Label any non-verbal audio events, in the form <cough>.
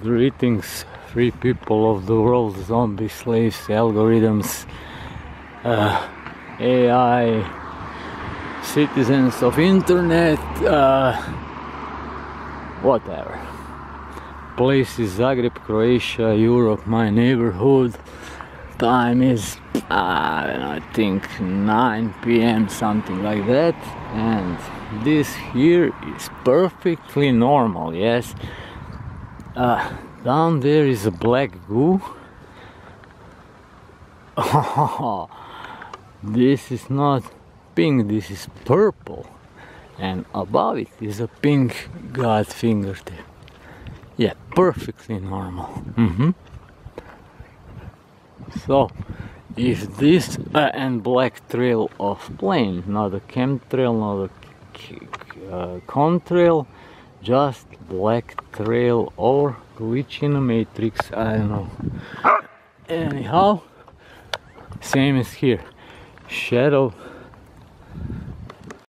Greetings, free people of the world, zombie slaves, algorithms, uh, AI, citizens of internet, uh, whatever. Place is Zagreb, Croatia, Europe, my neighborhood. Time is, uh, I think, 9 p.m., something like that, and this here is perfectly normal, yes. Uh, down there is a black goo. <laughs> this is not pink, this is purple. And above it is a pink god fingertip. Yeah, perfectly normal. Mm -hmm. So, if this uh, and black trail of plane, not a chemtrail, not a uh, contrail, just black trail or glitch in a matrix I don't know. Anyhow same as here. Shadow